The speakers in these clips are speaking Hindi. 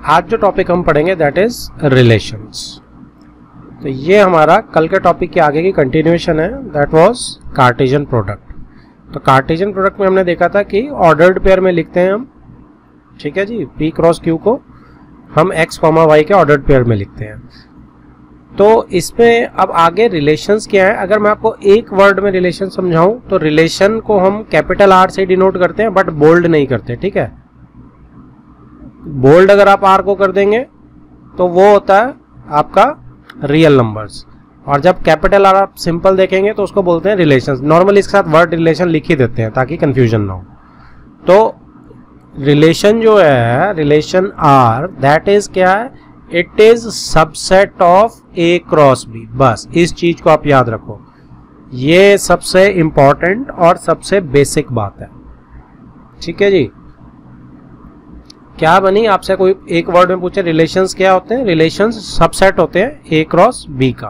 आज जो टॉपिक हम पढ़ेंगे दैट इज़ रिलेशंस तो ये हमारा कल के टॉपिक के आगे की कंटिन्यूएशन है दैट वाज कार्टेशियन प्रोडक्ट तो कार्टेशियन प्रोडक्ट में हमने देखा था कि ऑर्डर्ड पेयर में लिखते हैं हम। ठीक है जी? पी क्रॉस क्यू को हम एक्स कॉमा वाई के ऑर्डर्ड पेयर में लिखते हैं। तो इसमें अब आगे रिलेशंस क्या है? अगर मैं आपको एक वर्ड में रिलेशन समझाऊं तो रिलेशन को हम कैपिटल आर से डिनोट करते हैं बट बोल्ड नहीं करते, ठीक है? बोल्ड अगर आप आर को कर देंगे तो वो होता है आपका रियल नंबर्स और जब कैपिटल आर आप सिंपल देखेंगे तो उसको बोलते हैं रिलेशन नॉर्मली इसके साथ वर्ड रिलेशन लिख ही देते हैं, ताकि कंफ्यूजन ना हो. तो रिलेशन जो है रिलेशन आर दैट इज़ क्या है? It is subset of A cross B बस, इस चीज़ को आप याद रखो. ये सबसे इंपॉर्टेंट और सबसे बेसिक बात है. ठीक है जी? क्या बनी? आपसे कोई एक वर्ड में पूछे रिलेशंस क्या होते हैं? रिलेशंस सबसेट होते हैं ए क्रॉस बी का।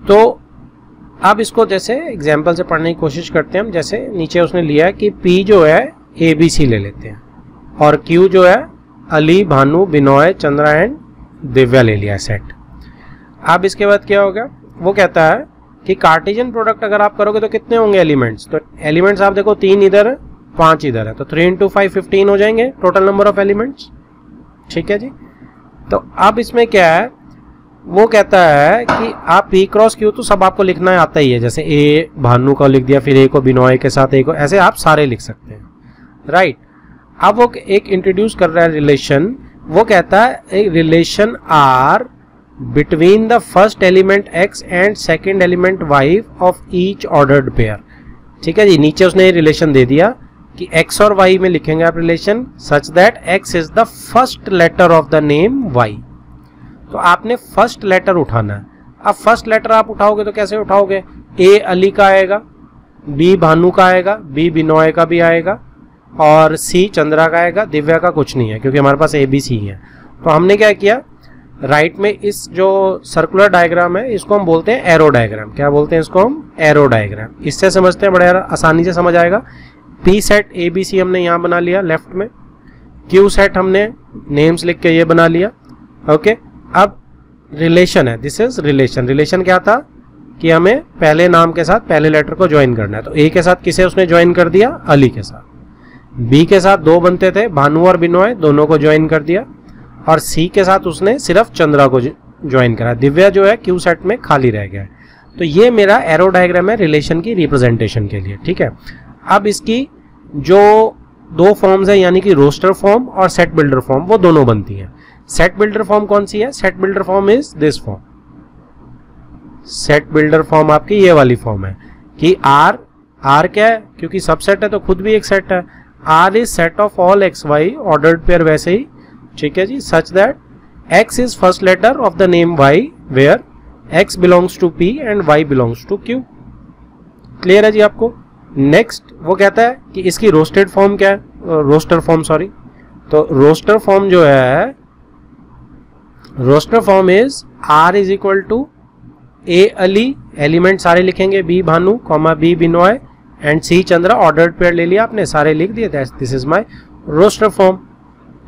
तो अब इसको जैसे एग्ज़ाम्पल से पढ़ने की कोशिश करते हैं हम, जैसे नीचे उसने लिया है कि पी जो है ए बी सी ले लेते हैं। और क्यू जो है अली भानु बिनोय चंद्रा एंड दिव्या ले लिया सेट अब इसके बाद क्या होगा? वो कहता है कि कार्टिजन प्रोडक्ट अगर आप करोगे तो कितने होंगे एलिमेंट्स तो एलिमेंट्स आप देखो, तीन इधर पाँच इधर है। तो थ्री इंटू फाइव फिफ्टीन हो जाएँगे टोटल नंबर ऑफ़ एलिमेंट्स ठीक है जी? तो अब इसमें क्या है? वो कहता है कि आप पी क्रॉस क्यू तो सब आपको लिखना आता ही है। जैसे ए भानु का लिख दिया, फिर ए को बिनोय के साथ ए को, ऐसे आप सारे लिख सकते हैं। राइट अब वो एक इंट्रोड्यूस कर रहा है रिलेशन वो कहता है एक relation R between the first element X and second element Y of each ordered pair ठीक है जी? नीचे उसने रिलेशन दे दिया। कि x और y में लिखेंगे आप relation such that x is the first letter of the name y. तो आपने फ़र्स्ट लेटर उठाना है। अब फ़र्स्ट लेटर आप उठाओगे तो कैसे उठाओगे? ए अली का आएगा बी भानु का आएगा बी बिनोय का भी आएगा और सी चंद्रा का आएगा, दिव्या का कुछ नहीं है क्योंकि हमारे पास ए बी सी है। तो हमने क्या किया? राइट right में इस जो सर्कुलर डायग्राम है, इसको हम बोलते हैं एरो डायग्राम क्या बोलते हैं इसको हम? एरो डायग्राम इससे समझते हैं, बड़े आसानी से समझ आएगा। P set A B C हमने यहाँ बना लिया लेफ़्ट में। क्यू सेट हमने नेम्स लिख के ये बना लिया। ओके अब रिलेशन है। दिस इज़ रिलेशन रिलेशन क्या था? कि हमें पहले नाम के साथ, पहले लेटर को ज्वाइन करना है। तो ए के साथ किसे उसने ज्वाइन कर दिया? अली के साथ। बी के साथ दो बनते थे, भानु और बिनोय, दोनों को ज्वाइन कर दिया। और सी के साथ उसने सिर्फ़ चंद्रा को ज्वाइन करा। दिव्या जो है क्यू सेट में खाली रह गया है। तो ये मेरा एरो डायग्राम है रिलेशन की रिप्रेजेंटेशन के लिए। ठीक है? अब इसकी जो दो फॉर्म्स है, यानी कि रोस्टर फॉर्म और सेट बिल्डर फॉर्म वो दोनों बनती हैं। सेट बिल्डर फॉर्म कौन सी है? Set builder form is this form set builder form आपकी ये वाली फॉर्म है कि आर आर क्या है? क्योंकि सब सेट है तो खुद भी एक सेट है। R is set of all X Y ordered pair वैसे ही। ठीक है जी? Such that X is first letter of the name Y where X belongs to P and Y belongs to Q clear है जी आपको? नेक्स्ट वो कहता है कि इसकी रोस्टेड फॉर्म क्या है? रोस्टर फॉर्म सॉरी तो रोस्टर फॉर्म जो है roster form is R is equal to A Ali element सारे लिखेंगे B Bhanu comma B Binoy and C Chandra ordered pair ले लिया आपने, सारे लिख दिए this is my roster form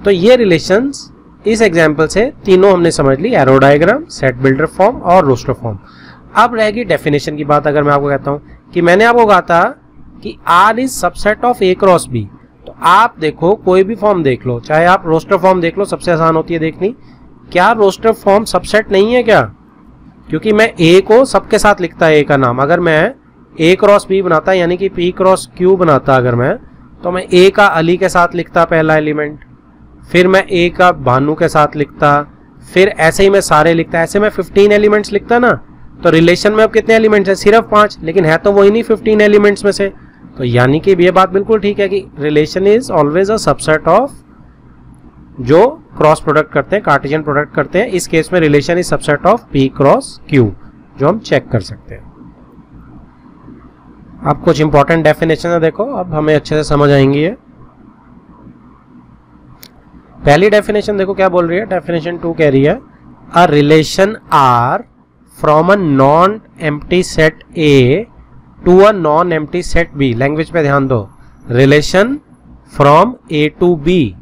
तो ये रिलेशंस इस एग्ज़ाम्पल से तीनों हमने समझ ली arrow diagram set builder form और रोस्टर फॉर्म अब रहेगी डेफिनेशन की बात, अगर मैं आपको कहता हूँ कि मैंने आपको कहा था कि R is subset of A cross B तो आप देखो, कोई भी फॉर्म देख लो। चाहे आप रोस्टर फॉर्म देख लो, सबसे आसान होती है देखनी। क्या रोस्टर फॉर्म सबसेट नहीं है क्या? क्योंकि मैं ए को सबके साथ लिखता है ए का नाम। अगर मैं ए क्रॉस बी बनाता, यानी कि पी क्रॉस क्यू बनाता अगर मैं तो मैं ए का अली के साथ लिखता पहला एलिमेंट फिर मैं ए का भानु के साथ लिखता। फिर ऐसे ही मैं सारे लिखता। ऐसे मैं 15 एलिमेंट्स लिखता ना तो रिलेशन में अब कितने एलिमेंट्स है? सिर्फ़ पाँच, लेकिन है तो वही नहीं 15 एलिमेंट्स में से। तो यानी कि ये बात बिल्कुल ठीक है कि relation is always a subset of जो क्रॉस प्रोडक्ट करते हैं कार्टिजन प्रोडक्ट करते हैं, इस केस में relation is subset of P cross Q जो हम चेक कर सकते हैं। अब कुछ इंपॉर्टेंट डेफिनेशन है, देखो, अब हमें अच्छे से समझ आएँगी ये। पहली डेफिनेशन देखो क्या बोल रही है? डेफिनेशन टू कह रही है a relation R from a non empty set A to a non empty set B language पे ध्यान दो। Relation from A to B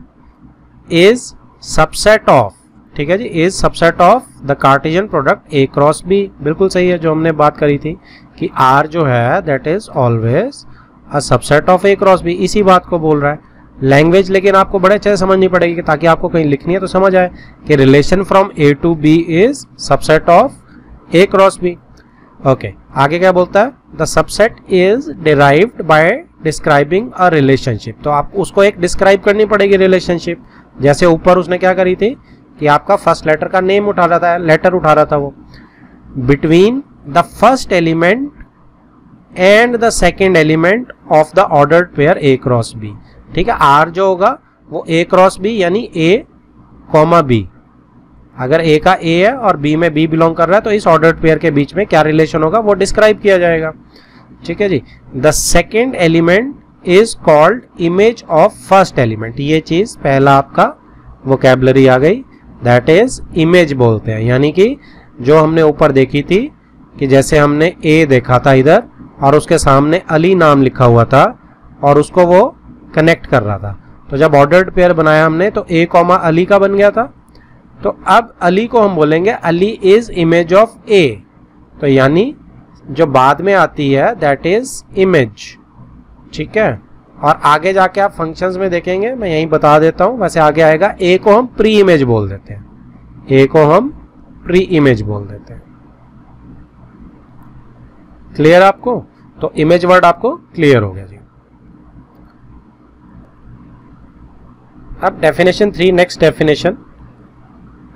is subset of ठीक है जी? Is subset of the cartesian product A cross B बिल्कुल सही है जो हमने बात करी थी कि आर जो है that is always a subset of A cross B इसी बात को बोल रहा है। लैंग्वेज लेकिन आपको बड़े अच्छे से समझनी पड़ेगी कि ताकि आपको कहीं लिखनी है तो समझ आए कि relation from A to B is subset of A cross B okay आगे क्या बोलता है? The subset is derived by describing a relationship तो आप उसको एक डिस्क्राइब करनी पड़ेगी रिलेशनशिप जैसे ऊपर उसने क्या करी थी? कि आपका फ़र्स्ट लेटर का नेम उठा रहा था लेटर उठा रहा था वो. Between the first element and the second element of the order pair A cross B ठीक है? आर जो होगा, वो ए क्रॉस बी यानी ए कॉमा बी अगर ए का ए है और बी में बी बिलोंग कर रहा है तो इस ऑर्डर पेयर के बीच में क्या रिलेशन होगा? वो डिस्क्राइब किया जाएगा। ठीक है जी? The second element is called image of first element ये चीज़ पहला आपका वोकेबलरी आ गई। दैट इज़ इमेज बोलते हैं। यानी कि जो हमने ऊपर देखी थी कि जैसे हमने ए देखा था इधर और उसके सामने अली नाम लिखा हुआ था और उसको वो कनेक्ट कर रहा था। तो जब ऑर्डर्ड पेयर बनाया हमने तो ए कॉमा अली का बन गया था। तो अब अली को हम बोलेंगे, Ali is image of A तो यानी जो बाद में आती है दैट इज़ इमेज ठीक है? और आगे जाके आप फ़ंक्शंस में देखेंगे, मैं यही बता देता हूँ, वैसे आगे आएगा ए को हम प्री इमेज बोल देते हैं। ए को हम प्री इमेज बोल देते हैं। क्लियर आपको? तो इमेज वर्ड आपको क्लियर हो गया जी। अब डेफिनेशन थ्री नेक्स्ट डेफिनेशन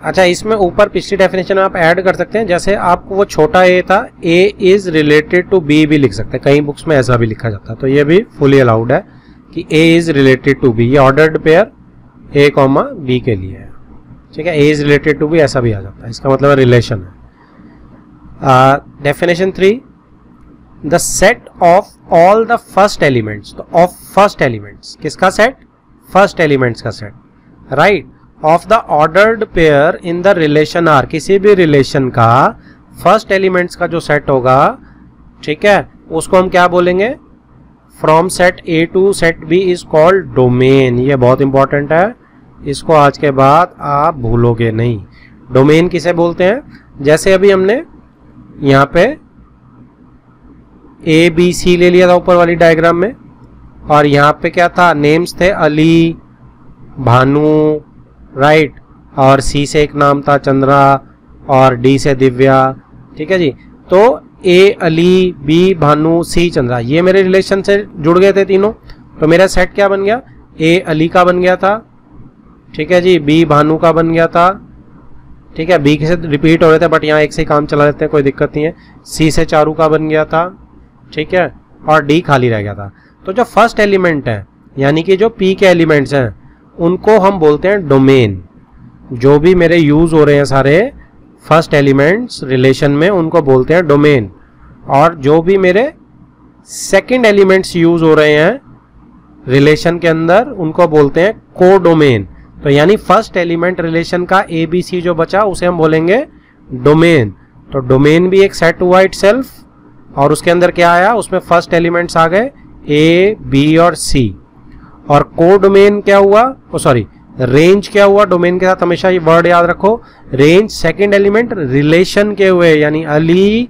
अच्छा इसमें ऊपर पिछली डेफिनेशन आप ऐड कर सकते हैं, जैसे आपको वो छोटा ए था A is related to B भी लिख सकते हैं। कई बुक्स में ऐसा भी लिखा जाता है। तो ये भी फुली अलाउड है कि A is related to B ये ordered pair A comma B के लिए है। ठीक है? A is related to B ऐसा भी आ जाता है। इसका मतलब रिलेशन है। Definition three the set of all the first elements of first elements किसका सेट फ़र्स्ट एलिमेंट्स का set right of the ordered pair in the relation R किसी भी रिलेशन का फ़र्स्ट एलिमेंट्स का जो सेट होगा, ठीक है, उसको हम क्या बोलेंगे? From set A to set B is called domain ये बहुत इंपॉर्टेंट है। इसको आज के बाद आप भूलोगे नहीं। डोमेन किसे बोलते हैं? जैसे अभी हमने यहाँ पे ए बी सी ले लिया था ऊपर वाली डायग्राम में। और यहाँ पे क्या था? नेम्स थे अली, भानु राइट, और सी से एक नाम था चंद्रा, और डी से दिव्या, ठीक है जी? तो A, Ali, B, Bhanu, C, Chandra, ये मेरे रिलेशन से जुड़ गए थे तीनों। तो मेरा सेट क्या बन गया? ए, अली का बन गया था, ठीक है जी? बी, भानु का बन गया था, ठीक है? बी के से रिपीट हो रहे थे बट यहाँ एक से ही काम चला लेते हैं, कोई दिक्कत नहीं है। सी से चारू का बन गया था, ठीक है? और डी खाली रह गया था। तो जो फ़र्स्ट एलिमेंट है, यानी कि जो पी के एलिमेंट्स हैं उनको हम बोलते हैं डोमेन जो भी मेरे यूज़ हो रहे हैं सारे फ़र्स्ट एलिमेंट्स रिलेशन में, उनको बोलते हैं डोमेन और जो भी मेरे सेकंड एलिमेंट्स यूज़ हो रहे हैं रिलेशन के अंदर, उनको बोलते हैं को डोमेन तो यानी फ़र्स्ट एलिमेंट रिलेशन का ए बी सी जो बचा, उसे हम बोलेंगे डोमेन तो डोमेन भी एक सेट हुआ इट और उसके अंदर क्या आया? उसमें फ़र्स्ट एलिमेंट्स आ गए ए बी और सी और को डोमेन क्या हुआ? सॉरी रेंज क्या हुआ? डोमेन के साथ हमेशा ये वर्ड याद रखो। रेंज सेकंड एलिमेंट रिलेशन के हुए, यानी अली,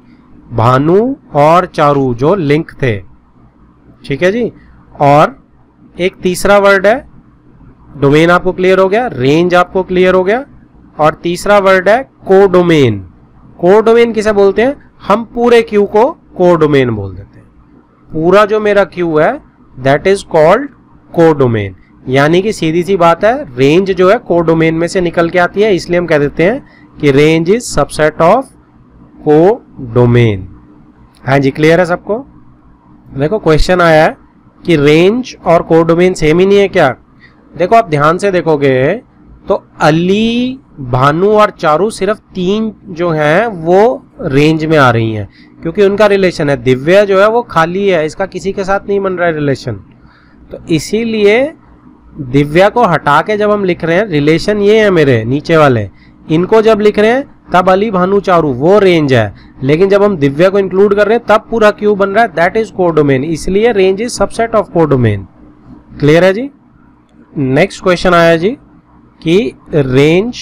भानु और चारू, जो लिंक थे। ठीक है जी? और एक तीसरा वर्ड है। डोमेन आपको क्लियर हो गया। रेंज आपको क्लियर हो गया। और तीसरा वर्ड है को डोमेन को डोमेन किसे बोलते हैं? हम पूरे क्यू को को डोमेन बोल देते हैं। पूरा जो मेरा क्यू है that is called codomain यानी कि सीधी सी बात है रेंज जो है को डोमेन में से निकल के आती है, इसलिए हम कह देते हैं कि range is subset of codomain हाँ जी क्लियर है सबको? देखो क्वेश्चन आया है कि रेंज और को डोमेन सेम ही नहीं है क्या? देखो, आप ध्यान से देखोगे तो अली, भानु और चारू सिर्फ़ तीन जो हैं, वो रेंज में आ रही हैं। क्योंकि उनका रिलेशन है, दिव्या जो है, वो खाली है, इसका किसी के साथ नहीं बन रहा है रिलेशन तो इसीलिए दिव्या को हटा के जब हम लिख रहे हैं रिलेशन ये है मेरे, नीचे वाले, इनको जब लिख रहे हैं, तब अली भानु चारू, वो रेंज है। लेकिन जब हम दिव्या को इंक्लूड कर रहे हैं, तब पूरा क्यू बन रहा है? दैट इज़ कोडोमेन इसलिए range is subset of codomain clear है जी? नेक्स्ट क्वेश्चन आया जी, कि रेंज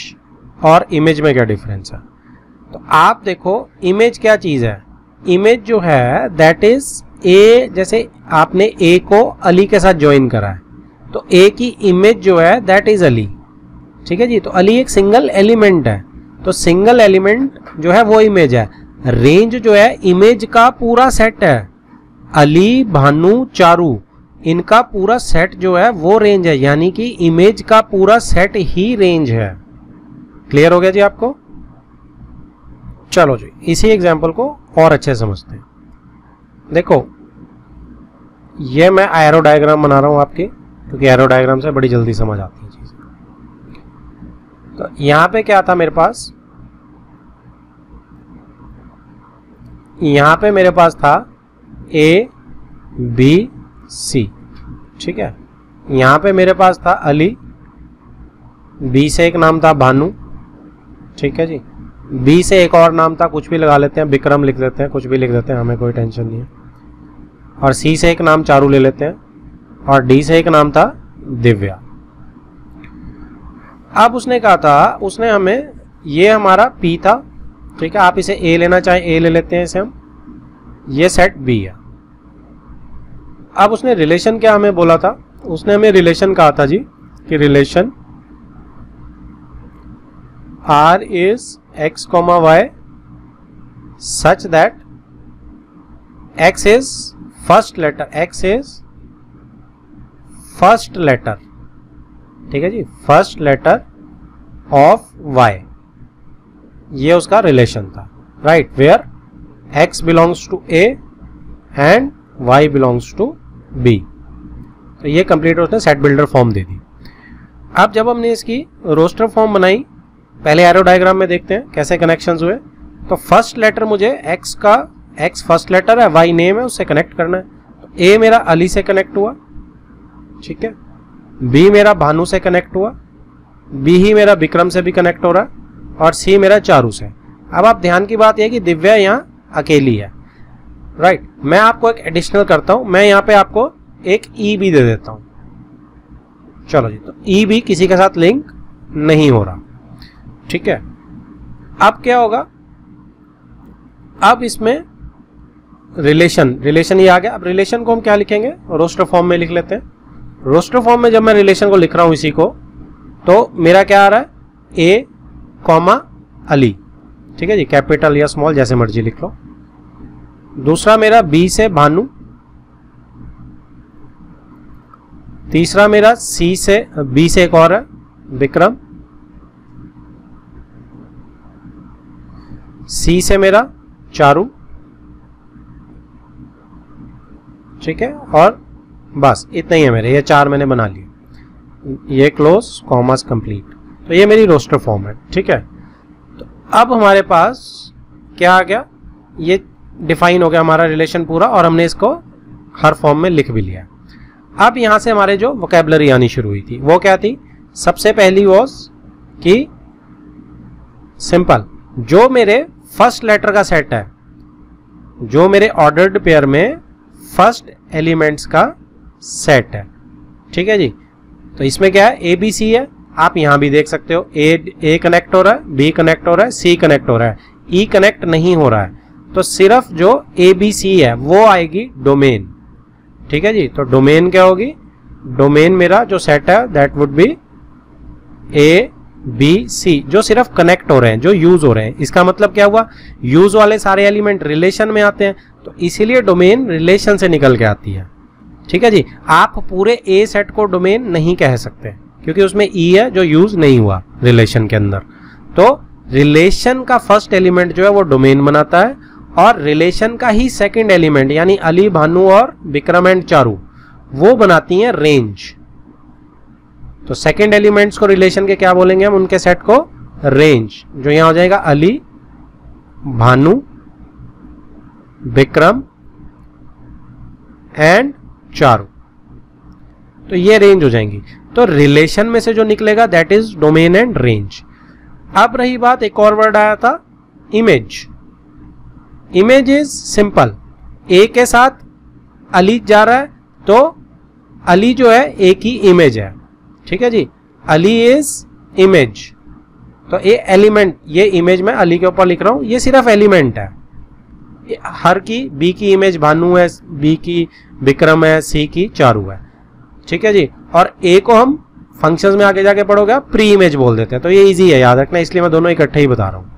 और इमेज में क्या डिफरेंस है? तो आप देखो इमेज क्या चीज़ है? इमेज जो है दैट इज़ ए जैसे आपने ए को अली के साथ ज्वाइन करा है तो ए की इमेज जो है दैट इज़ अली। ठीक है जी? तो अली एक सिंगल एलिमेंट है। तो सिंगल एलिमेंट जो है, वो इमेज है। रेंज जो है इमेज का पूरा सेट है। अली, भानु, चारू, इनका पूरा सेट जो है, वो रेंज है। यानी कि इमेज का पूरा सेट ही रेंज है। क्लियर हो गया जी आपको? चलो जी, इसी एग्ज़ाम्पल को और अच्छे समझते हैं। देखो ये मैं एरो डायग्राम बना रहा हूँ आपकी, क्योंकि एरो डायग्राम से बड़ी जल्दी समझ आती है चीज़। तो यहाँ पे क्या था मेरे पास? यहाँ पे मेरे पास था ए बी सी ठीक है? यहाँ पे मेरे पास था अली बी से एक नाम था भानु, ठीक है जी? बी से एक और नाम था, कुछ भी लगा लेते हैं, विक्रम लिख लेते हैं, कुछ भी लिख देते हैं, हमें कोई टेंशन नहीं है। और सी से एक नाम चारू ले लेते हैं और डी से एक नाम था दिव्या। अब उसने कहा था, उसने हमें ये हमारा पी था, ठीक है, आप इसे ए लेना चाहें ए ले लेते हैं इसे हम। ये सेट बी है। अब उसने रिलेशन क्या हमें बोला था? उसने हमें रिलेशन कहा था जी, कि relation R is X comma Y such that X is first letter X is first letter. ठीक है जी? First letter of Y. ये उसका रिलेशन था। Right? Where X belongs to A and Y belongs to B. तो ये कंप्लीट उसने सेट बिल्डर फॉर्म दे दी। अब जब हमने इसकी रोस्टर फॉर्म बनाई, पहले एरो डायग्राम में देखते हैं कैसे कनेक्शंस हुए। तो फ़र्स्ट लेटर मुझे एक्स का एक्स फ़र्स्ट लेटर है वाई नेम है, उससे कनेक्ट करना है। तो ए मेरा अली से कनेक्ट हुआ, ठीक है? बी मेरा भानु से कनेक्ट हुआ बी ही मेरा विक्रम से भी कनेक्ट हो रहा है, और सी मेरा चारू से। अब आप ध्यान की बात यह कि दिव्या यहाँ अकेली है राइट right. मैं आपको एक एडिशनल करता हूँ, मैं यहाँ पे आपको एक ई e भी दे देता हूँ। चलो जी तो ई e भी किसी के साथ लिंक नहीं हो रहा, ठीक है? अब क्या होगा? अब इसमें रिलेशन रिलेशन ये आ गया। अब रिलेशन को हम क्या लिखेंगे? रोस्टर फॉर्म में लिख लेते हैं। रोस्टर फॉर्म में जब मैं रिलेशन को लिख रहा हूँ इसी को तो मेरा क्या आ रहा है? ए कॉमा अली ठीक है जी? कैपिटल या स्मॉल जैसे मर्ज़ी लिख लो। दूसरा मेरा बी से भानु। तीसरा मेरा सी से बी से एक और है, विक्रम। सी से मेरा चारू। ठीक है? और बस, इतना ही है मेरे, ये चार मैंने बना लिए। ये क्लोज कॉमर्स कंप्लीट तो ये मेरी रोस्टर फॉर्म है, ठीक है? तो अब हमारे पास क्या आ गया? ये डिफाइन हो गया हमारा रिलेशन पूरा, और हमने इसको हर फॉर्म में लिख भी लिया। अब यहाँ से हमारे जो वोकेबलरी आनी शुरू हुई थी, वो क्या थी? सबसे पहली वॉज़ कि सिंपल जो मेरे फ़र्स्ट लेटर का सेट है, जो मेरे ऑर्डर्ड पेयर में फ़र्स्ट एलिमेंट्स का सेट है। ठीक है जी? तो इसमें क्या है? ए बी सी है। आप यहाँ भी देख सकते हो ए ए कनेक्ट हो रहा है बी कनेक्ट हो रहा है सी कनेक्ट हो रहा है। ई e कनेक्ट नहीं हो रहा है। तो सिर्फ़ जो ए बी सी है, वो आएगी डोमेन ठीक है जी? तो डोमेन क्या होगी? डोमेन मेरा जो सेट है that would be A B C जो सिर्फ़ कनेक्ट हो रहे हैं, जो यूज़ हो रहे हैं। इसका मतलब क्या हुआ? यूज़ वाले सारे एलिमेंट रिलेशन में आते हैं। तो इसीलिए डोमेन रिलेशन से निकल के आती है। ठीक है जी? आप पूरे ए सेट को डोमेन नहीं कह सकते, क्योंकि उसमें ई e है जो यूज़ नहीं हुआ रिलेशन के अंदर। तो रिलेशन का फ़र्स्ट एलिमेंट जो है वो डोमेन बनाता है, और रिलेशन का ही सेकंड एलिमेंट यानी अली भानु और विक्रम एंड चारू वो बनाती हैं रेंज तो सेकंड एलिमेंट्स को रिलेशन के क्या बोलेंगे हम? उनके सेट को रेंज जो यहाँ हो जाएगा अली भानु विक्रम एंड चारू। तो ये रेंज हो जाएँगी। तो रिलेशन में से जो निकलेगा that is domain and range अब रही बात, एक और वर्ड आया था image image is simple A के साथ अली जा रहा है तो अली जो है ए की इमेज है। ठीक है जी? अली इज़ इमेज तो ये एलिमेंट ये इमेज मैं अली के ऊपर लिख रहा हूँ, ये सिर्फ़ एलिमेंट है। हर की, बी की इमेज भानु है, बी की विक्रम है, सी की चारू है। ठीक है जी? और ए को हम फ़ंक्शंस में आगे जाके पढ़ोगे प्री इमेज बोल देते हैं। तो ये इजी है, याद रखना, इसलिए मैं दोनों इकट्ठे ही बता रहा हूँ।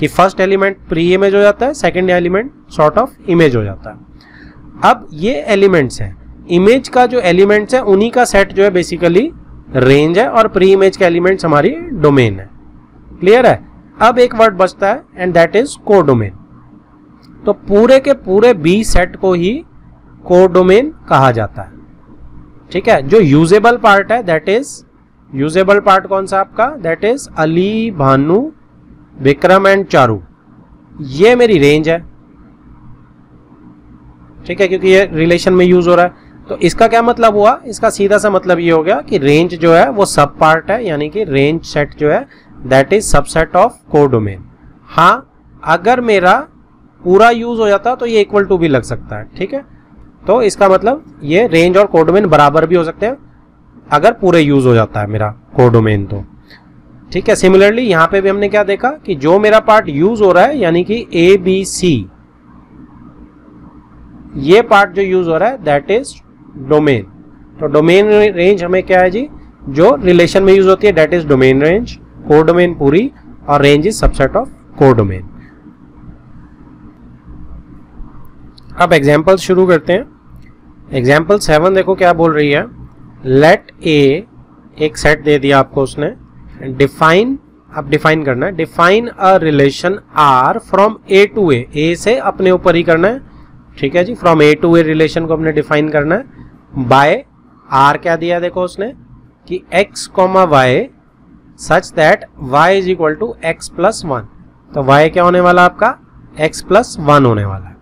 कि फ़र्स्ट एलिमेंट प्री इमेज हो जाता है second element sort of image हो जाता है। अब ये एलिमेंट्स हैं। इमेज का जो एलिमेंट्स है, उन्हीं का सेट जो है बेसिकली रेंज है, और प्री इमेज के एलिमेंट्स हमारी डोमेन है। क्लियर है? अब एक वर्ड बचता है and that is codomain तो पूरे के पूरे बी सेट को ही को डोमेन कहा जाता है। ठीक है? जो यूजेबल पार्ट है दैट इज़ यूजेबल पार्ट कौन सा आपका? That is Ali Bhanu Vikram and Charu ये मेरी रेंज है। ठीक है? क्योंकि ये रिलेशन में यूज़ हो रहा है। तो इसका क्या मतलब हुआ? इसका सीधा सा मतलब ये हो गया कि रेंज जो है, वो सब पार्ट है, यानी कि रेंज सेट जो है that is subset of codomain हाँ अगर मेरा पूरा यूज़ हो जाता तो ये इक्वल टू भी लग सकता है, ठीक है? तो इसका मतलब ये रेंज और कोडोमेन बराबर भी हो सकते हैं, अगर पूरे यूज़ हो जाता है मेरा कोडोमेन तो। ठीक है सिमिलरली यहाँ पे भी हमने क्या देखा कि जो मेरा पार्ट यूज़ हो रहा है, यानी कि ए बी सी ये पार्ट जो यूज़ हो रहा है दैट इज़ डोमेन तो डोमेन रेंज हमें क्या है जी? जो रिलेशन में यूज़ होती है that is domain range codomain पूरी, और range is subset of codomain अब एग्ज़ाम्पल शुरू करते हैं। एग्ज़ाम्पल सेवन देखो क्या बोल रही है। लेट ए एक सेट दे दिया आपको उसने। डिफाइन अब डिफाइन करना है। Define a relation R from A to A A से अपने ऊपर ही करना है। ठीक है जी from A to A relation को अपने डिफाइन करना है। बाय आर क्या दिया देखो उसने। कि X comma Y such that Y is equal to X plus one तो वाई क्या होने वाला आपका? एक्स प्लस वन होने वाला है।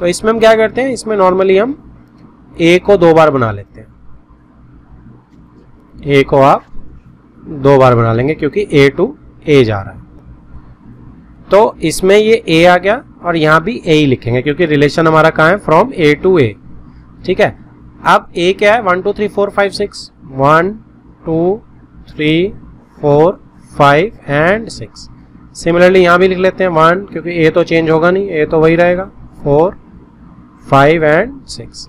तो इसमें हम क्या करते हैं, इसमें नॉर्मली हम ए को दो बार बना लेते हैं। ए को आप दो बार बना लेंगे क्योंकि ए टू ए जा रहा है। तो इसमें ये ए आ गया और यहाँ भी ए ही लिखेंगे क्योंकि रिलेशन हमारा कहाँ है? फ्रॉम ए टू ए ठीक है? अब ए क्या है? One two three four five six one two three four five and six similarly यहाँ भी लिख लेते हैं वन क्योंकि ए तो चेंज होगा नहीं ए तो वही रहेगा। Four five and six.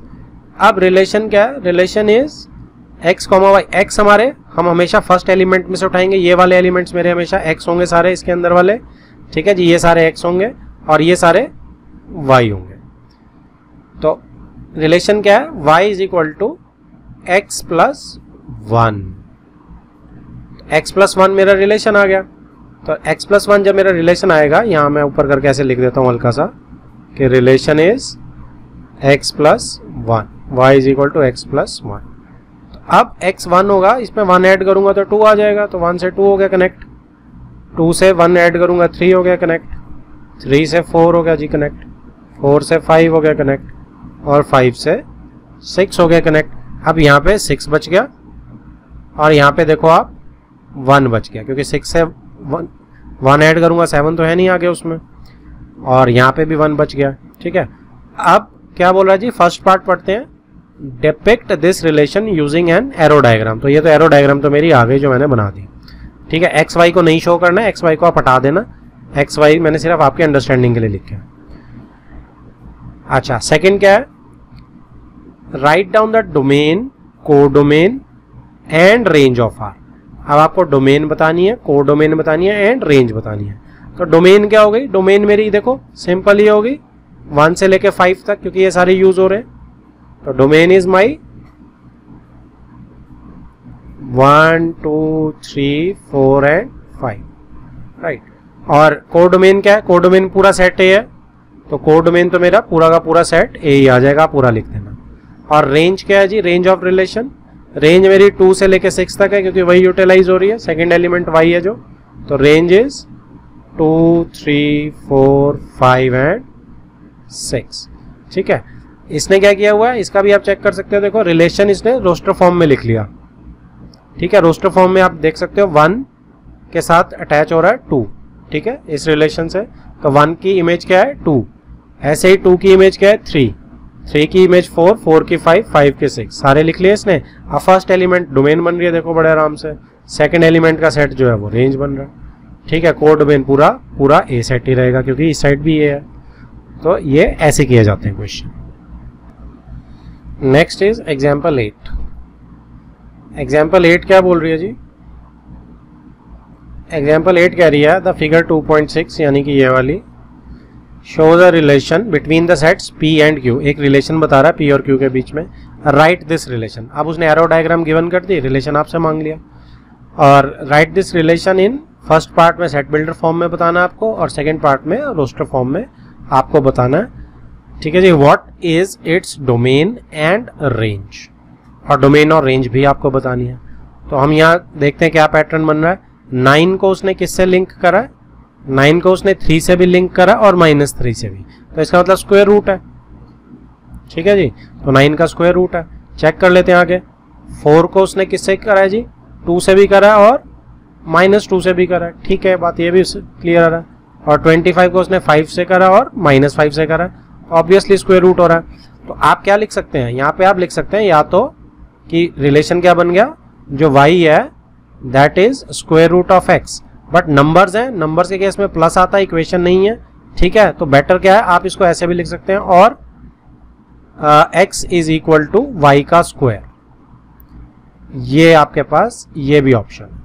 अब रिलेशन क्या है? Relation is X comma Y X हमारे, हम हमेशा फ़र्स्ट एलिमेंट में से उठाएँगे। ये वाले एलिमेंट्स मेरे हमेशा एक्स होंगे सारे इसके अंदर वाले। ठीक है जी? ये सारे एक्स होंगे और ये सारे वाई होंगे। तो रिलेशन क्या है? Y is equal to X plus one X plus one मेरा रिलेशन आ गया। तो एक्स प्लस वन जब मेरा रिलेशन आएगा, यहाँ मैं ऊपर करके ऐसे लिख देता हूँ हल्का सा कि relation is X plus one Y is equal to X plus one अब एक्स वन होगा इसमें वन ऐड करूँगा तो टू आ जाएगा तो वन से टू हो गया कनेक्ट टू से वन ऐड करूँगा थ्री हो गया कनेक्ट थ्री से फोर हो गया जी कनेक्ट फोर से फाइव हो गया कनेक्ट और फाइव से सिक्स हो गया कनेक्ट अब यहाँ पे सिक्स बच गया. और यहाँ पे देखो आप वन बच गया, क्योंकि सिक्स से वन वन ऐड करूँगा सेवन तो है नहीं आगे उसमें. और यहाँ पे भी वन बच गया, ठीक है? अब क्या बोल रहा है जी? फ़र्स्ट पार्ट पढ़ते हैं। Depict this relation using an arrow diagram तो ये तो एरो डायग्राम तो मेरी आगे जो मैंने बना दी। ठीक है एक्स वाई को नहीं शो करना एक्स वाई को आप हटा देना। एक्स वाई मैंने सिर्फ़ आपके अंडरस्टैंडिंग के लिए लिखा अच्छा सेकंड क्या है? Write down the domain codomain and range of R अब आपको डोमेन बतानी है को डोमेन बतानी है एंड रेंज बतानी है। तो डोमेन क्या हो गई? डोमेन मेरी, देखो सिंपल ही होगी वन से लेके फाइव तक, क्योंकि ये सारे यूज़ हो रहे हैं। तो domain is my one two three four and five right और को डोमेन क्या है? को डोमेन पूरा सेट ए है। तो को डोमेन तो मेरा पूरा का पूरा सेट ए ही आ जाएगा पूरा लिख देना। और रेंज क्या है जी? रेंज ऑफ़ रिलेशन रेंज मेरी टू से लेके सिक्स तक है, क्योंकि वही यूटिलाइज हो रही है। सेकेंड एलिमेंट वाई है जो। तो range is two three four five and six. ठीक है? इसने क्या किया हुआ है? इसका भी आप चेक कर सकते हो। देखो रिलेशन इसने रोस्टर फॉर्म में लिख लिया। ठीक है? रोस्टर फॉर्म में आप देख सकते हो वन के साथ अटैच हो रहा है टू ठीक है? इस रिलेशन से। तो वन की इमेज क्या है? टू ऐसे ही टू की इमेज क्या है? थ्री थ्री की इमेज फोर फोर की फाइव फाइव की सिक्स सारे लिख लिए इसने? अब फ़र्स्ट एलिमेंट डोमेन बन रही है, देखो बड़े आराम से। सेकेंड एलिमेंट का सेट जो है, वो रेंज बन रहा है। ठीक है? कोड डोमेन पूरा पूरा ए सेट ही रहेगा, क्योंकि इस साइड भी ए है। तो ये ऐसे किए जाते हैं question next is example eight example eight क्या बोल रही है जी? एग्ज़ाम्पल एट कह रही है द फिगर 2.6 यानी कि ये वाली show the relation between the sets P and Q एक रिलेशन बता रहा है पी और क्यू के बीच में. राइट दिस रिलेशन अब उसने एरो डायग्राम गिवन कर दी रिलेशन आपसे मांग लिया. और write this relation in first part में सेट बिल्डर फॉर्म में बताना आपको, और सेकेंड पार्ट में रोस्टर फॉर्म में आपको बताना है। ठीक है जी what is its domain and range और डोमेन और रेंज भी आपको बतानी है। तो हम यहाँ देखते हैं क्या पैटर्न बन रहा है। नाइन को उसने किससे लिंक करा है? नाइन को उसने थ्री से भी लिंक करा और माइनस थ्री से भी। तो इसका मतलब स्क्वायर रूट है। ठीक है जी तो नाइन का स्क्वायर रूट है। चेक कर लेते हैं आगे। फोर को उसने किससे करा है जी? टू से भी करा है और माइनस टू से भी करा है। ठीक है, बात ये भी क्लियर आ रहा है। और ट्वेंटी फाइव को उसने फाइव से करा और माइनस फाइव से करा। ऑब्वियसली स्क्वायर रूट हो रहा है। तो आप क्या लिख सकते हैं? यहाँ पे आप लिख सकते हैं या तो कि रिलेशन क्या बन गया? जो y है that is square root of x but numbers हैं। नंबर्स के केस में प्लस आता है इक्वेशन नहीं है। ठीक है? तो बेटर क्या है? आप इसको ऐसे भी लिख सकते हैं। और X is equal to Y का स्क्वायर ये आपके पास, ये भी ऑप्शन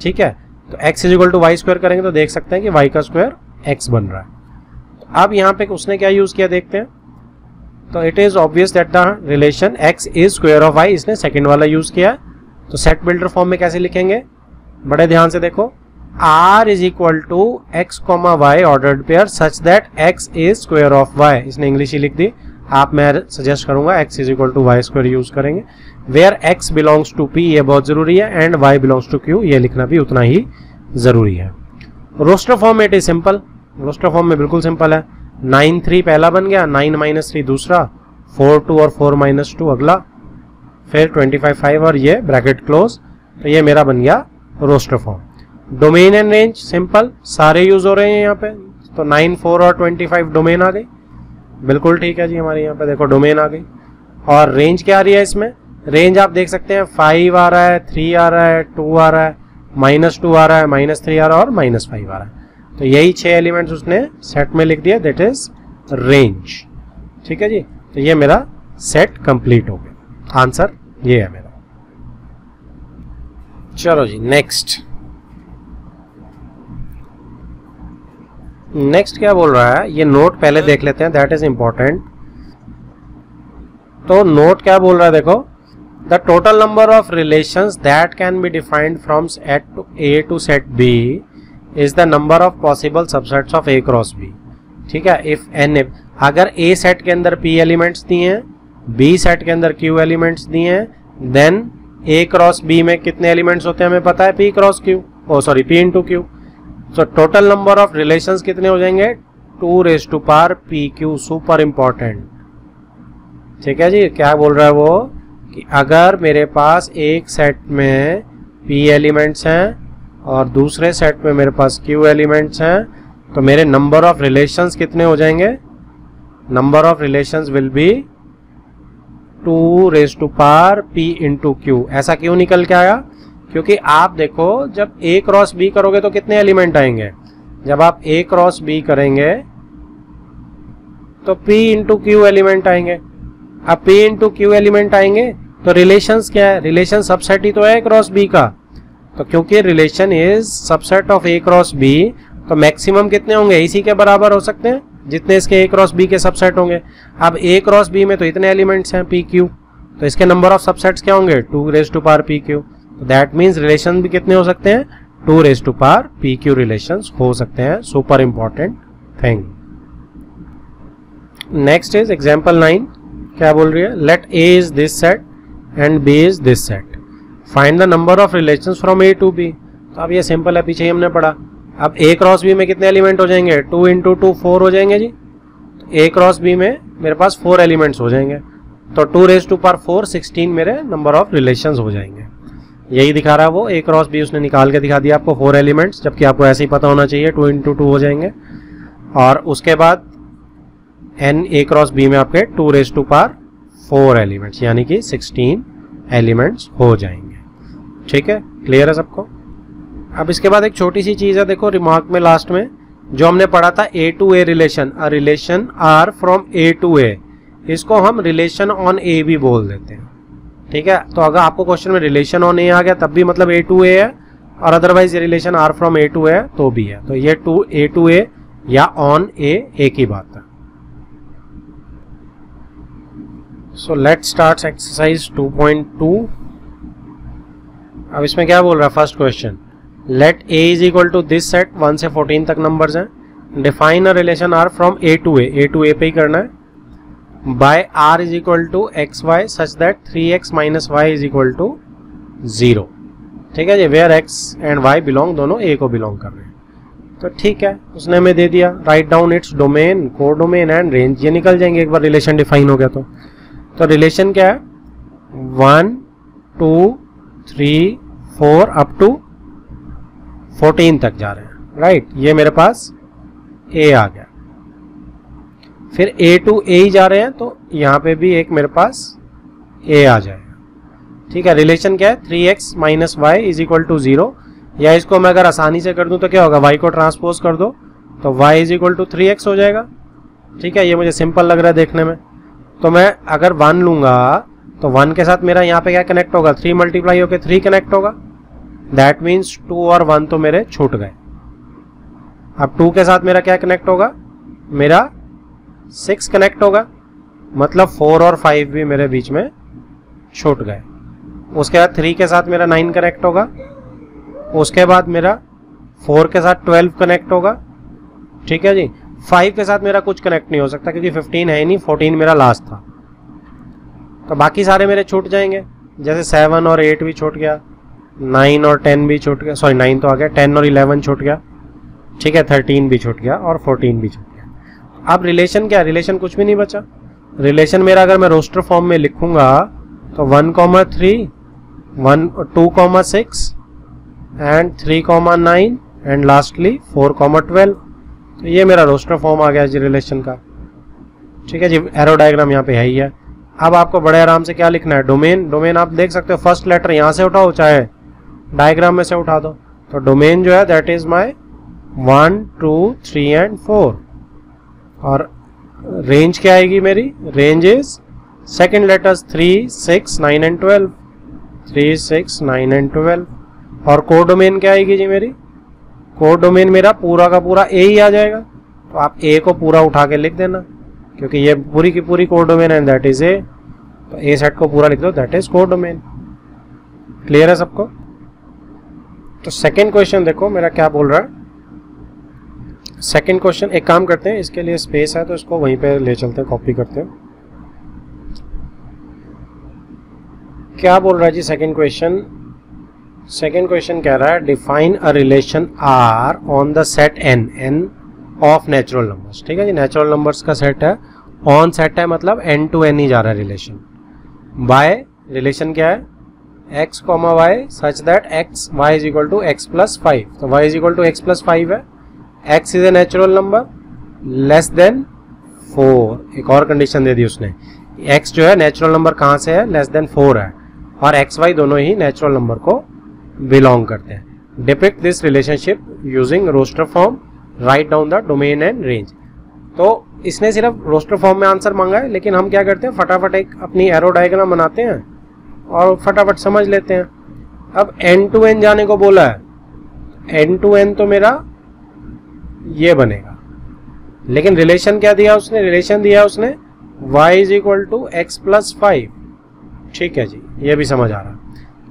ठीक है? तो x is equal to Y square करेंगे तो देख सकते हैं कि y का स्क्वायर x बन रहा है। अब यहाँ पे उसने क्या यूज़ किया देखते हैं। तो it is obvious that the relation x is square of y, इसने सेकंड वाला यूज़ किया तो सेट बिल्डर फॉर्म में कैसे लिखेंगे? बड़े ध्यान से देखो। r is equal to x comma y ordered pair such that x is square of y इसने इंग्लिश ही लिख दी। आप मैं सजेस्ट करूँगा x is equal to y square use करेंगे। Where x belongs to P ये बहुत ज़रूरी है and y belongs to Q ये लिखना भी उतना ही ज़रूरी है। Roster form it is simple roster form में बिल्कुल सिंपल है। नाइन थ्री पहला बन गया, नाइन माइनस थ्री दूसरा, फोर टू और फोर माइनस टू अगला, फिर ट्वेंटी फाइव फाइव और ये ब्रैकेट क्लोज तो ये मेरा बन गया roster form domain and range simple सारे यूज़ हो रहे हैं यहाँ पे। तो नाइन, फोर और ट्वेंटी फाइव डोमेन आ गई। बिल्कुल ठीक है जी हमारे यहाँ पे, देखो डोमेन आ गई। और रेंज क्या आ रही है इसमें? रेंज आप देख सकते हैं फाइव आ रहा है थ्री आ रहा है टू आ रहा है माइनस टू आ रहा है माइनस थ्री आ रहा है और माइनस फाइव आ रहा है। तो यही छह एलिमेंट्स उसने सेट में लिख दिया दैट इज़ रेंज ठीक है जी? तो ये मेरा सेट कंप्लीट हो गया। आंसर ये है मेरा। चलो जी नेक्स्ट नेक्स्ट क्या बोल रहा है? ये नोट पहले देख लेते हैं दैट इज़ इंपॉर्टेंट तो नोट क्या बोल रहा है, देखो। The total number of relations that can be defined from set A to set B is the number of possible subsets of A cross B. ठीक है? इफ़ एन अगर A सेट के अंदर P एलिमेंट्स दिए हैं, B सेट के अंदर Q एलिमेंट्स दिए हैं देन A क्रॉस B में कितने एलिमेंट्स होते हैं हमें पता है? P cross Q. Oh sorry P into Q so total number of relations कितने हो जाएँगे? Two raise to power P Q super important ठीक है जी? क्या बोल रहा है वो? कि अगर मेरे पास एक सेट में p एलिमेंट्स हैं और दूसरे सेट में मेरे पास q एलिमेंट्स हैं तो मेरे नंबर ऑफ़ रिलेशंस कितने हो जाएँगे? Number of relations will be two raise to power p into Q ऐसा क्यों निकल के आया? क्योंकि आप देखो, जब a क्रॉस b करोगे तो कितने एलिमेंट आएँगे? जब आप a क्रॉस b करेंगे तो p इंटू क्यू एलिमेंट आएँगे। अब p इंटू क्यू एलिमेंट आएँगे तो रिलेशन क्या है? रिलेशन सबसेट ही तो है क्रॉस बी का। तो क्योंकि relation is subset of A cross B तो मैक्सिमम कितने होंगे? इसी के बराबर हो सकते हैं, जितने इसके ए क्रॉस बी के सबसेट होंगे। अब ए क्रॉस बी में तो इतने एलिमेंट्स हैं पी क्यू तो इसके नंबर ऑफ़ सबसेट्स क्या होंगे? Two raise to power P Q तो दैट मीन्स रिलेशन भी कितने हो सकते हैं? Two raise to power P Q relation हो सकते हैं। Super important thing next is example nine क्या बोल रही है? Let A is this set and B is this set find the number of relation from A to B तो अब ये सिंपल है, पीछे ही हमने पढ़ा। अब ए क्रॉस बी में कितने एलिमेंट हो जाएँगे? टू इंटू टू फोर हो जाएँगे जी। ए क्रॉस बी में मेरे पास फोर एलिमेंट्स हो जाएँगे। तो two raise to power four sixteen मेरे नंबर ऑफ़ रिलेशन हो जाएँगे। यही दिखा रहा है वो ए क्रॉस बी उसने निकाल के दिखा दिया आपको फोर एलिमेंट्स जबकि आपको ऐसे ही पता होना चाहिए टू इंटू टू हो जाएँगे। और उसके बाद एन ए क्रॉस बी में आपके two raise to power four elements यानी कि सिक्सटीन एलिमेंट्स हो जाएँगे। ठीक है? क्लियर है सबको? अब इसके बाद एक छोटी सी चीज़ है, देखो रिमार्क में लास्ट में, जो हमने पढ़ा था A to A relation a relation R from A to A इसको हम रिलेशन ऑन ए भी बोल देते हैं। ठीक है? तो अगर आपको क्वेश्चन में रिलेशन ऑन ए आ गया, तब भी मतलब ए टू ए है, और अदरवाइज़ ये relation R from A to A तो भी है। तो ये टू ए टू ए या ऑन ए एक ही बात है। सो लेट स्टार्ट एक्सरसाइज 2.2 अब इसमें क्या बोल रहा है? First question let A is equal to this set one से फोर्टीन तक नंबर्स हैं. Define a relation R from A to A A to A पे ही करना है. By R is equal to x y such that three x minus y is equal to zero ठीक है जी? Where x and y belong दोनों ए को बिलोंग कर रहे हैं। तो ठीक है, उसने हमें दे दिया। राइट डाउन इट्स डोमेन को डोमेन एंड रेंज ये निकल जाएँगे एक बार रिलेशन डिफाइन हो गया तो। तो रिलेशन क्या है? One two three four up to fourteen तक जा रहे हैं। राइट ये मेरे पास ए आ गया। फिर ए टू ए ही जा रहे हैं तो यहाँ पे भी एक मेरे पास ए आ जाएगा ठीक है? रिलेशन क्या है? Three x minus y is equal to zero या इसको मैं अगर आसानी से कर दूँ तो क्या होगा? वाई को ट्रांसपोज कर दो तो y is equal to three x हो जाएगा। ठीक है? ये मुझे सिंपल लग रहा है देखने में। तो मैं अगर वन लूँगा तो वन के साथ मेरा यहाँ पे क्या कनेक्ट होगा? थ्री मल्टीप्लाई होकर थ्री कनेक्ट होगा। दैट मीन्स टू और वन तो मेरे छूट गए। अब टू के साथ मेरा क्या कनेक्ट होगा? मेरा सिक्स कनेक्ट होगा। मतलब फोर और फाइव भी मेरे बीच में छूट गए। उसके बाद थ्री के साथ मेरा नाइन कनेक्ट होगा। उसके बाद मेरा फोर के साथ ट्वेल्व कनेक्ट होगा। ठीक है जी? फाइव के साथ मेरा कुछ कनेक्ट नहीं हो सकता क्योंकि फिफ्टीन है ही नहीं फोर्टीन मेरा लास्ट था। तो बाकी सारे मेरे छूट जाएँगे। जैसे सेवन और एट भी छूट गया नाइन और टेन भी छूट गया सॉरी नाइन तो आ गया टेन और इलेवन छूट गया, ठीक है थर्टीन भी छूट गया और फोर्टीन भी छूट गया। अब रिलेशन क्या रिलेशन कुछ भी नहीं बचा। रिलेशन मेरा अगर मैं रोस्टर फॉर्म में लिखूँगा तो one comma three one two comma six and three comma nine and lastly four comma twelve तो ये मेरा रोस्टर फॉर्म आ गया जी रिलेशन का। ठीक है जी एरो डायग्राम यहाँ पे है ही है। अब आपको बड़े आराम से क्या लिखना है? डोमेन डोमेन आप देख सकते हो फ़र्स्ट लेटर यहाँ से उठाओ, चाहे डायग्राम में से उठा दो। तो डोमेन जो है that is my one two three and four और रेंज क्या आएगी मेरी? Range is second letters three six nine and twelve three six nine and twelve और कोर डोमेन क्या आएगी जी मेरी? कोर डोमेन मेरा पूरा का पूरा ए ही आ जाएगा। तो आप ए को पूरा उठा के लिख देना, क्योंकि ये पूरी की पूरी कोर डोमेन है दैट इज़ ए तो ए सेट को पूरा लिख दो that is codomain clear है सबको? तो सेकेंड क्वेश्चन देखो, मेरा क्या बोल रहा है? सेकेंड क्वेश्चन एक काम करते हैं, इसके लिए स्पेस है तो इसको वहीं पे ले चलते हैं कॉपी करते हैं। क्या बोल रहा है जी सेकेंड क्वेश्चन सेकेंड क्वेश्चन कह रहा है define a relation R on the set N N of natural numbers ठीक है जी नेचुरल नंबर्स का सेट है। ऑन सेट है मतलब एन टू एन ही जा रहा है रिलेशन बाय रिलेशन क्या है? X comma y such that x y is equal to x plus five तो y is equal to x plus five है। X is a natural number less than four एक और कंडीशन दे दी उसने। एक्स जो है नेचुरल नंबर कहाँ से है? लेस देन फोर है। और एक्स वाई दोनों ही नेचुरल नंबर को बिलोंग करते हैं। Depict this relationship using roster form write down the domain and range तो इसने सिर्फ़ रोस्टर फॉर्म में आंसर मांगा है, लेकिन हम क्या करते हैं? फटाफट एक अपनी एरो डायग्राम बनाते हैं और फटाफट समझ लेते हैं। अब एन टू एन जाने को बोला है। एन टू एन तो मेरा ये बनेगा। लेकिन रिलेशन क्या दिया उसने? रिलेशन दिया उसने y is equal to x plus five ठीक है जी, ये भी समझ आ रहा।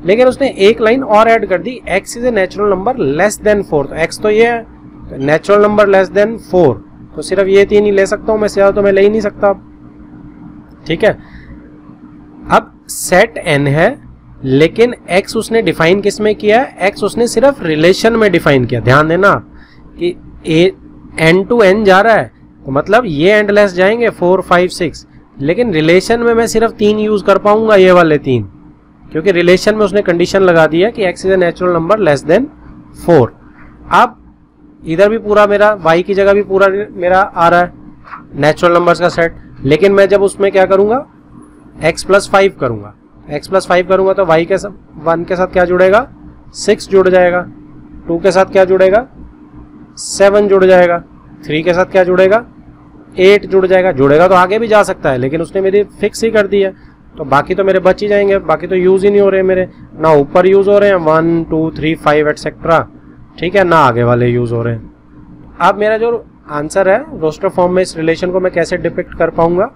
लेकिन उसने एक लाइन और ऐड कर दी, x is a natural number less than four तो x तो ये है natural number less than four तो सिर्फ़ ये तीन ही ले सकता हूँ मैं से तो मैं ले ही नहीं सकता ठीक है? अब सेट n है, लेकिन x उसने डिफाइन किसमें किया x उसने सिर्फ़ रिलेशन में डिफाइन किया। ध्यान देना कि एन टू एन जा रहा है तो मतलब ये एंडलेस जाएँगे फोर फाइव सिक्स लेकिन रिलेशन में मैं सिर्फ़ तीन यूज़ कर पाऊँगा, ये वाले तीन। क्योंकि रिलेशन में उसने कंडीशन लगा दी है कि x is a natural number less than four अब इधर भी पूरा मेरा वाई की जगह भी पूरा मेरा आ रहा है नेचुरल नंबर्स का सेट लेकिन मैं जब उसमें क्या करूँगा? एक्स प्लस फाइव करूँगा. एक्स प्लस फाइव करूँगा तो वाई के साथ वन के साथ क्या जुड़ेगा? सिक्स जुड़ जाएगा. टू के साथ क्या जुड़ेगा? सेवन जुड़ जाएगा. थ्री के साथ क्या जुड़ेगा? एट जुड़ जाएगा. जुड़ेगा तो आगे भी जा सकता है, लेकिन उसने मेरी फिक्स ही कर दी है. तो बाकी तो मेरे बच ही जाएँगे। बाकी तो यूज़ ही नहीं हो रहे मेरे। ना ऊपर यूज़ हो रहे हैं one two three five etcetera ठीक है, ना आगे वाले यूज़ हो रहे हैं। अब मेरा जो आंसर है रोस्टर फॉर्म में इस रिलेशन को मैं कैसे डिपिक्ट कर पाऊँगा,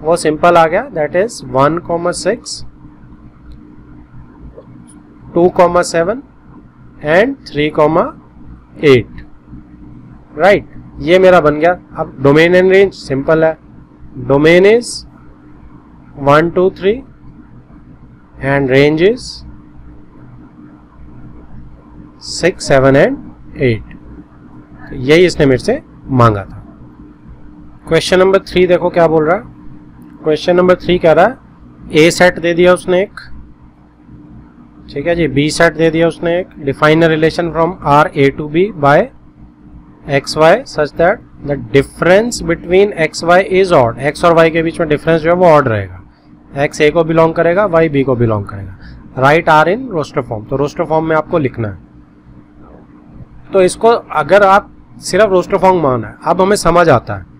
वो सिंपल आ गया। That is one comma six two comma seven and three comma eight right ये मेरा बन गया। अब डोमेन एंड रेंज सिंपल है। Domain is one two three and range is six seven and eight यही इसने मेरे से मांगा था। क्वेश्चन नंबर थ्री देखो क्या बोल रहा। क्वेश्चन नंबर थ्री कह रहा है ए सेट दे दिया उसने एक। ठीक है जी बी सेट दे दिया उसने एक। Define a relation from R A to B by x y such that the difference between x y is odd x और वाई के बीच में डिफरेंस जो है वो ऑड रहेगा। एक्स ए को बिलोंग करेगा वाई बी को बिलोंग करेगा। Write R in roster form तो रोस्टर फॉर्म में आपको लिखना है। तो इसको अगर आप सिर्फ़ रोस्टर फॉर्म माना है, अब हमें समझ आता है।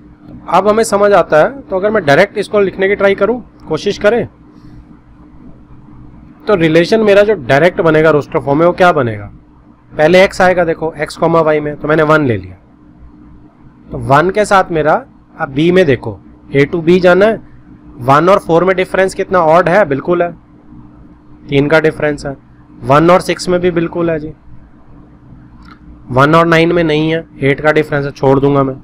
अब हमें समझ आता है तो अगर मैं डायरेक्ट इसको लिखने की ट्राई करूँ, कोशिश करें तो रिलेशन मेरा जो डायरेक्ट बनेगा रोस्टर फॉर्म में, वो क्या बनेगा? पहले एक्स आएगा, देखो एक्स कॉमा वाई में तो मैंने वन ले लिया। तो वन के साथ मेरा, अब बी में देखो ए टू बी जाना है वन और फोर में डिफरेंस कितना ऑड है? बिल्कुल है। तीन का डिफरेंस है। वन और सिक्स में भी बिल्कुल है जी। वन और नाइन में नहीं है। एट का डिफरेंस है। छोड़ दूँगा मैं।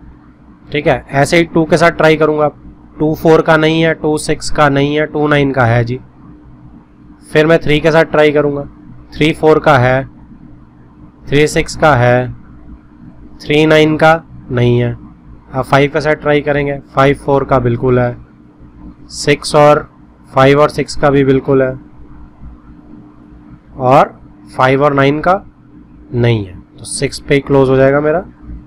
ठीक है? ऐसे ही टू के साथ ट्राई करूँगा। टू फोर का नहीं है टू सिक्स का नहीं है टू नाइन का है जी। फिर मैं थ्री के साथ ट्राई करूँगा। थ्री फोर का है। थ्री सिक्स का है। थ्री नाइन का नहीं है। अब फाइव के साथ ट्राई करेंगे। फाइव फोर का बिल्कुल है। सिक्स और फाइव और सिक्स का भी बिल्कुल है। और फाइव और नाइन का नहीं है। तो सिक्स पे ही क्लोज हो जाएगा मेरा।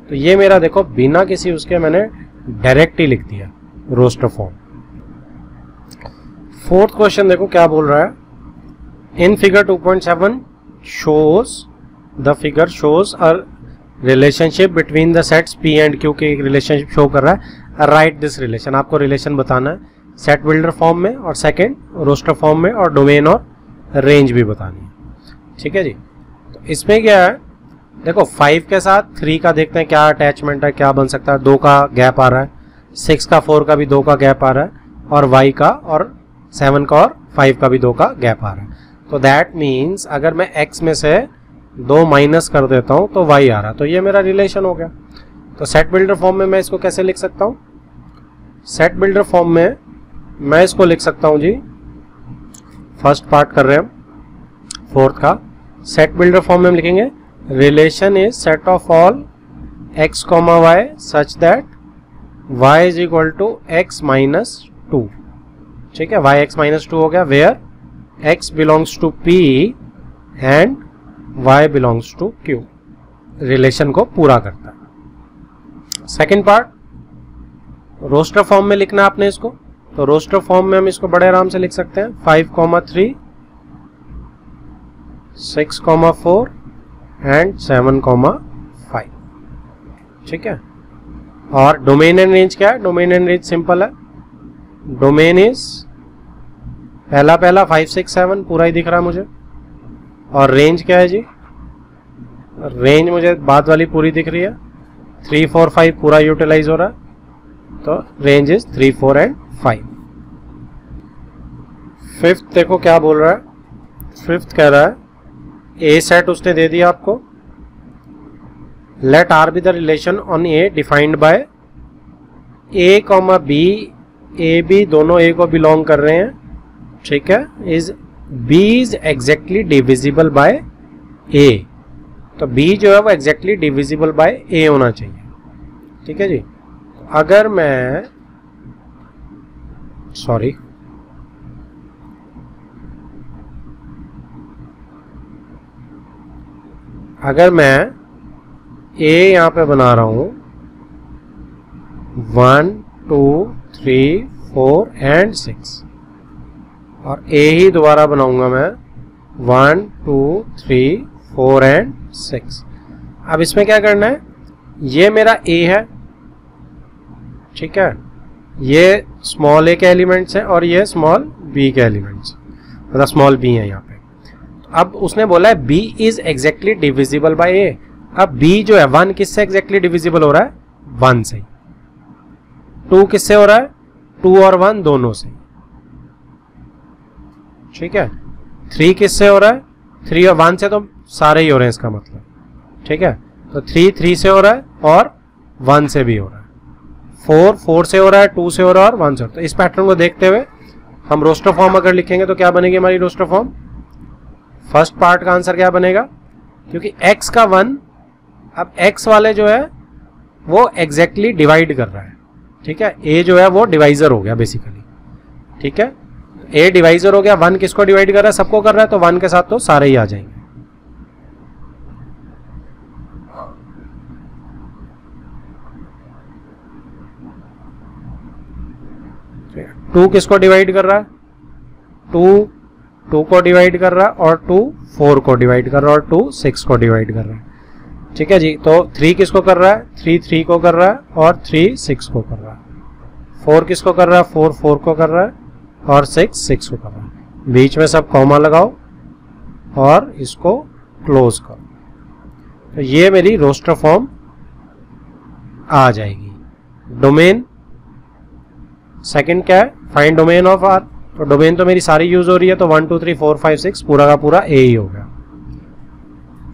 तो ये मेरा देखो, बिना किसी उसके मैंने डायरेक्ट ही लिख दिया रोस्टर फॉर्म। फोर्थ क्वेश्चन देखो क्या बोल रहा है। In figure 2.7 shows the figure shows a relationship between the sets P and Q के रिलेशनशिप शो कर रहा है। राइट दिस रिलेशन आपको रिलेशन बताना है। सेट बिल्डर फॉर्म में और सेकेंड रोस्टर फॉर्म में और डोमेन और रेंज भी बतानी है। ठीक है जी? तो इसमें क्या है? देखो फाइव के साथ थ्री का देखते हैं क्या अटैचमेंट है, क्या बन सकता है। दो का गैप आ रहा है। सिक्स का फोर का भी दो का गैप आ रहा है और वाई का और सेवन का और फाइव का भी दो का गैप आ रहा है। तो दैट मीन्स अगर मैं एक्स में से दो माइनस कर देता हूँ तो वाई आ रहा है। तो ये मेरा रिलेशन हो गया। तो सेट बिल्डर फॉर्म में मैं इसको कैसे लिख सकता हूँ? सेट बिल्डर फॉर्म में मैं इसको लिख सकता हूँ जी। फ़र्स्ट पार्ट कर रहे हैं फोर्थ का। सेट बिल्डर फॉर्म में हम लिखेंगे। Relation is set of all x comma y such that y is equal to x minus two ठीक है? वाई एक्स माइनस टू हो गया। Where x belongs to P and y belongs to Q relation को पूरा करता। है सेकेंड पार्ट रोस्टर फॉर्म में लिखना आपने इसको। तो रोस्टर फॉर्म में हम इसको बड़े आराम से लिख सकते हैं। Five comma three six comma four and seven comma five ठीक है? और डोमेन एंड रेंज क्या है? डोमेन एंड रेंज सिंपल है। डोमेन इज़ पहला पहला फाइव सिक्स सेवन पूरा ही दिख रहा है मुझे। और रेंज क्या है जी? रेंज मुझे बाद वाली पूरी दिख रही है। थ्री फोर फाइव पूरा यूटिलाइज हो रहा है। तो range is three four and five. Fifth देखो क्या बोल रहा है। फिफ्थ कह रहा है, ए सेट उसने दे दिया आपको। Let R be the relation on A defined by a comma b a b दोनों ए को बिलोंग कर रहे हैं। ठीक है? Is b is exactly divisible by a तो बी जो है वो एग्जैक्टली डिविजिबल बाय ए होना चाहिए। ठीक है जी? अगर मैं सॉरी अगर मैं ए यहाँ पे बना रहा हूँ one two three four and six और ए ही दोबारा बनाऊँगा मैं one two three four and six अब इसमें क्या करना है? ये मेरा ए है। ठीक है? ये स्मॉल ए के एलिमेंट्स हैं और ये स्मॉल बी के एलिमेंट्स मतलब स्मॉल बी है यहाँ पे। अब उसने बोला है b is exactly divisible by a अब बी जो है वन किससे एग्जैक्टली डिविजिबल हो रहा है? वन से टू किससे हो रहा है? टू और वन दोनों से ठीक है? थ्री किससे हो रहा है? थ्री और वन से तो सारे ही हो रहे हैं इसका मतलब। ठीक है? तो थ्री थ्री से हो रहा है और वन से भी हो रहा है। फोर फोर से हो रहा है, टू से हो रहा है और वन से हो रहा है। तो इस पैटर्न को देखते हुए हम रोस्टर फॉर्म अगर लिखेंगे तो क्या बनेगी हमारी रोस्टर फॉर्म फ़र्स्ट पार्ट का आंसर क्या बनेगा? क्योंकि x का वन अब x वाले जो है, वो एग्जैक्टली डिवाइड कर रहा है। ठीक है? A जो है, वो डिवाइजर हो गया बेसिकली ठीक है? A डिवाइजर हो गया वन किसको डिवाइड कर रहा है? सबको कर रहा है तो वन के साथ तो सारे ही आ जाएँगे। टू किसको डिवाइड कर रहा है टू टू को डिवाइड कर रहा है और टू फोर को डिवाइड कर रहा है और टू सिक्स को डिवाइड कर रहा है ठीक है जी तो थ्री किसको कर रहा है थ्री थ्री को कर रहा है और थ्री सिक्स को कर रहा है फोर किसको कर रहा है फोर फोर को कर रहा है और सिक्स सिक्स को कर रहा है बीच में सब कॉमा लगाओ और इसको क्लोज करो तो ये मेरी रोस्टर फॉर्म आ जाएगी डोमेन सेकंड क्या है? फाइंड डोमेन ऑफ़ आर तो डोमेन तो मेरी सारी यूज़ हो रही है तो one two three four five six पूरा का पूरा ए ही हो गया।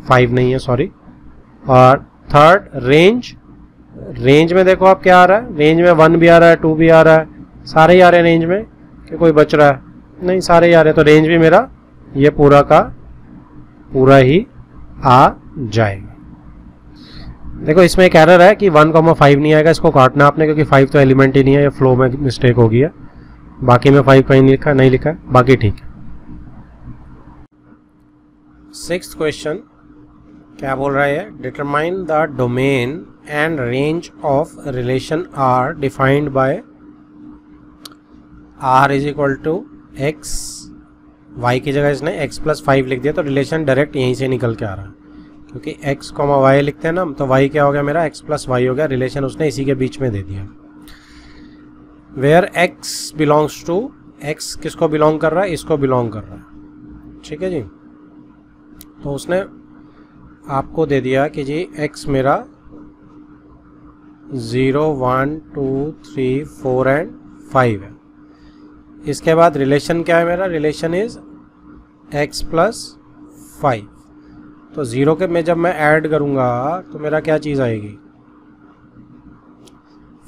फाइव नहीं है सॉरी और थर्ड रेंज रेंज में देखो आप क्या आ रहा है? रेंज में वन भी आ रहा है टू भी आ रहा है। सारे ही आ रहे हैं रेंज में कि कोई बच रहा है? नहीं, सारे ही आ रहे हैं तो रेंज भी मेरा ये पूरा का पूरा ही आ जाएगा। देखो, इसमें एक एरर है कि वन कॉमा फाइव नहीं आएगा, इसको काटना आपने, क्योंकि फाइव तो एलिमेंट ही नहीं है, ये फ्लो में मिस्टेक होगी है। बाकी में फाइव कहीं नहीं लिखा नहीं लिखा, बाकी ठीक है। सिक्स क्वेश्चन क्या बोल रहा है determine the domain and range of relation R defined by R is equal to x y की जगह इसने एक्स प्लस फाइव लिख दिया तो रिलेशन डायरेक्ट यहीं से निकल के आ रहा है। क्योंकि एक्स कॉमा वाई लिखते हैं ना तो वाई क्या हो गया मेरा? एक्स प्लस वाई हो गया। रिलेशन उसने इसी के बीच में दे दिया। Where x belongs to x किसको बिलोंग कर रहा है? इसको बिलोंग कर रहा है। ठीक है जी? तो उसने आपको दे दिया कि जी एक्स मेरा zero one two three four and five है। इसके बाद रिलेशन क्या है मेरा? Relation is x plus five तो ज़ीरो के में जब मैं ऐड करूँगा तो मेरा क्या चीज़ आएगी?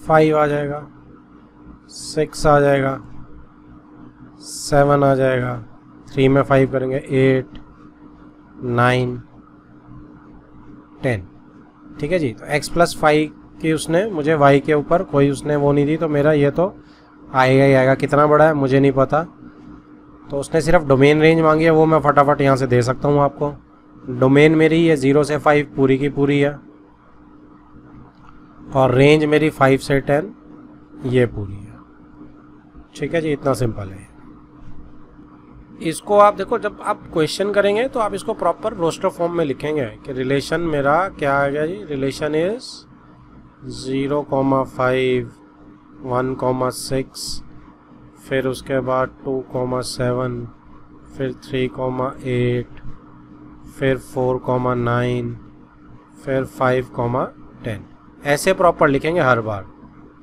फाइव आ जाएगा सिक्स आ जाएगा सेवन आ जाएगा थ्री में फाइव करेंगे एट नाइन टेन ठीक है जी? तो एक्स प्लस फाइव की उसने, मुझे वाई के ऊपर कोई उसने वो नहीं दी तो मेरा ये तो आएगा ही आएगा। कितना बड़ा है, मुझे नहीं पता। तो उसने सिर्फ़ डोमेन रेंज मांगी है, वो मैं फटाफट यहाँ से दे सकता हूँ आपको। डोमेन मेरी ये ज़ीरो से फाइव पूरी की पूरी है। और रेंज मेरी फाइव से टेन ये पूरी है। ठीक है जी, इतना सिंपल है। इसको आप देखो, जब आप क्वेश्चन करेंगे तो आप इसको प्रॉपर रोस्टर फॉर्म में लिखेंगे कि रिलेशन मेरा क्या आ गया जी? Relation is zero comma five one comma six फिर उसके बाद टू कॉमा सेवन फिर थ्री कॉमा एट फिर फोर कॉमा नाइन, फिर फाइव कॉमा टेन। ऐसे प्रॉपर लिखेंगे हर बार।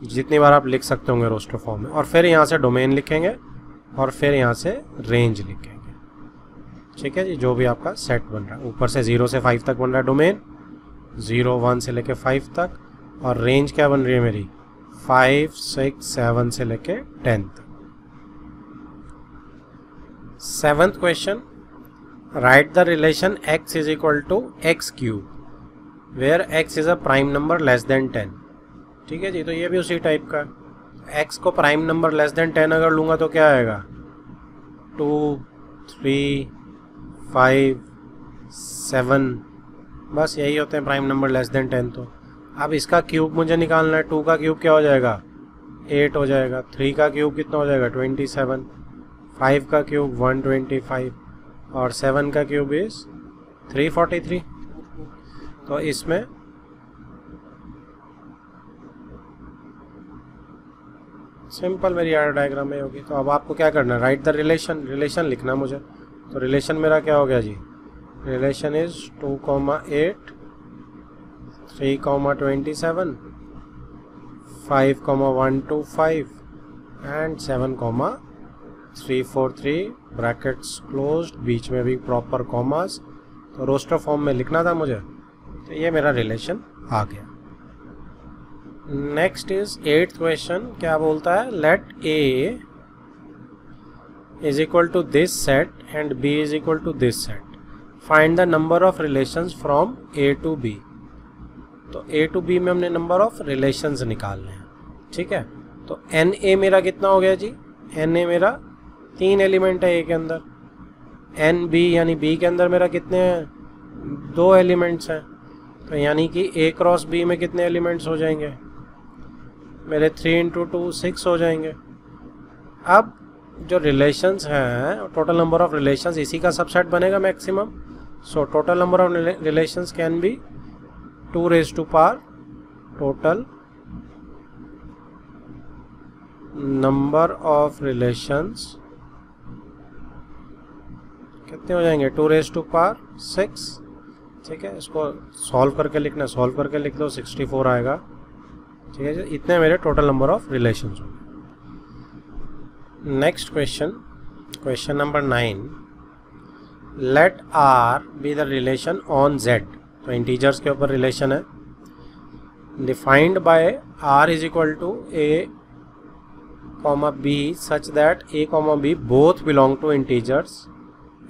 जितनी बार आप लिख सकते होंगे रोस्टर फॉर्म में। और फिर यहाँ से डोमेन लिखेंगे और फिर यहाँ से रेंज लिखेंगे। ठीक है जी? जो भी आपका सेट बन रहा है। ऊपर से ज़ीरो से फाइव तक बन रहा है डोमेन ज़ीरो वन से लेके फाइव तक। और रेंज क्या बन रही है मेरी? फाइव सिक्स सेवन से लेके तक। Seventh question right the relation x is equal to x cube where x is a prime number less than ten ठीक है जी तो ये भी उसी टाइप का। एक्स को prime number less than ten अगर लूँगा तो क्या आएगा? टू थ्री फाइव सेवन बस यही होते हैं prime number less than ten तो। अब इसका क्यूब मुझे निकालना है। टू का क्यूब क्या हो जाएगा? एट हो जाएगा। थ्री का क्यूब कितना हो जाएगा? ट्वेंटी सेवन फाइव का क्यूब वन ट्वेंटी फाइव और सेवन का cube is three forty three तो इसमें सिंपल मेरी आर डायग्राम में होगी। तो अब आपको क्या करना है? राइट द रिलेशन रिलेशन लिखना मुझे। तो रिलेशन मेरा क्या हो गया जी? Relation is two comma eight three comma twenty seven five comma one to five and seven comma three forty three, brackets close बीच में भी प्रॉपर कॉमास। तो रोस्टर फॉर्म में लिखना था मुझे तो ये मेरा रिलेशन आ गया। नेक्स्ट इज़ एट क्वेश्चन, क्या बोलता है? Let A is equal to this set and B is equal to this set. Find the number of relation from A to B. तो ए टू बी में हमने नंबर ऑफ़ रिलेशंस निकालने हैं, ठीक है? तो एन ए मेरा कितना हो गया जी? एन ए मेरा तीन एलिमेंट है ए के अंदर। एन बी यानी बी के अंदर मेरा कितने हैं? दो एलिमेंट्स हैं। तो यानी कि ए क्रॉस बी में कितने एलिमेंट्स हो जाएँगे? मेरे थ्री इंटू टू सिक्स हो जाएँगे। अब जो रिलेशंस हैं टोटल नंबर ऑफ़ रिलेशंस इसी का सबसेट बनेगा maximum so total number of relations can be two raise to power total number of relations कितने हो जाएँगे? Two raise to power six ठीक है, इसको सॉल्व करके लिखना सॉल्व करके लिख दो सिक्सटी फोर आएगा। ठीक है इतने मेरे टोटल नंबर ऑफ़ रिलेशन होंगे। Next question question number nine let R be the relation on Z तो इंटीजर्स के ऊपर रिलेशन है। Defined by R is equal to a comma b such that a comma b both belong to integers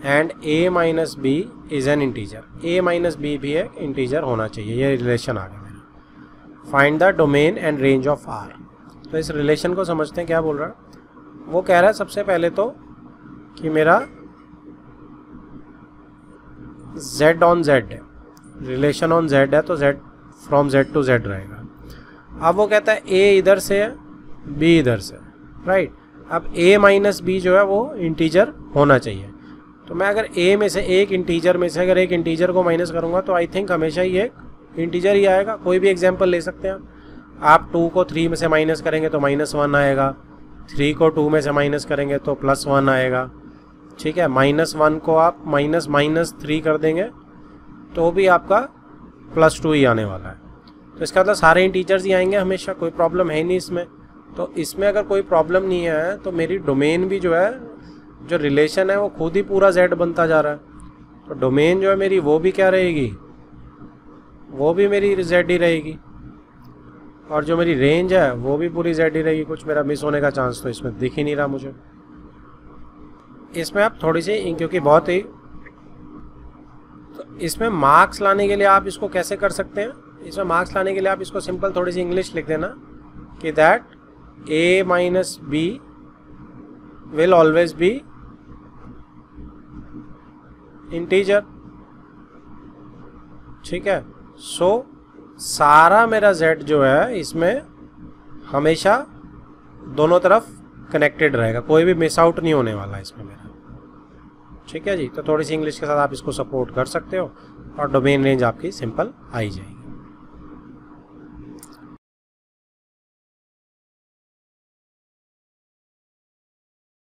and a minus b is an integer a minus b भी एक इंटीजर होना चाहिए। ये रिलेशन आ गया मेरा। Find the domain and range of R तो इस रिलेशन को समझते हैं, क्या बोल रहा है? वो कह रहा है सबसे पहले तो कि मेरा z ऑन z है। रिलेशन ऑन z है तो z from z to z रहेगा। अब वो कहता है a इधर से है, b इधर से राइट अब a माइनस बी जो है वो इंटीजर होना चाहिए। तो मैं अगर ए में से एक इंटीजर में से अगर एक इंटीजर को माइनस करूँगा तो आई थिंक हमेशा ही एक इंटीजर ही आएगा। कोई भी एग्ज़ाम्पल ले सकते हैं। आप टू को थ्री में से माइनस करेंगे तो माइनस वन आएगा। थ्री को टू में से माइनस करेंगे तो प्लस वन आएगा। ठीक है? माइनस वन को आप माइनस माइनस थ्री कर देंगे तो भी आपका प्लस टू ही आने वाला है। तो इसका मतलब सारे इंटीजर्स ही आएँगे हमेशा, कोई प्रॉब्लम है नहीं इसमें। तो इसमें अगर कोई प्रॉब्लम नहीं है तो मेरी डोमेन भी जो है जो रिलेशन है वो खुद ही पूरा जेड बनता जा रहा है। तो डोमेन जो है मेरी, वो भी क्या रहेगी? वो भी मेरी जेड ही रहेगी। और जो मेरी रेंज है, वो भी पूरी जेड ही रहेगी। कुछ मेरा मिस होने का चांस तो इसमें दिख ही नहीं रहा मुझे। इसमें आप थोड़ी सी, क्योंकि बहुत ही तो इसमें मार्क्स लाने के लिए आप इसको कैसे कर सकते हैं? इसमें मार्क्स लाने के लिए आप इसको सिंपल थोड़ी सी इंग्लिश लिख देना कि that a minus b will always be integer ठीक है? सो so, सारा मेरा z जो है इसमें हमेशा दोनों तरफ़ कनेक्टेड रहेगा। कोई भी मिस आउट नहीं होने वाला इसमें मेरा। ठीक है जी? तो थोड़ी सी इंग्लिश के साथ आप इसको सपोर्ट कर सकते हो और डोमेन रेंज आपकी सिंपल आई जाएगी।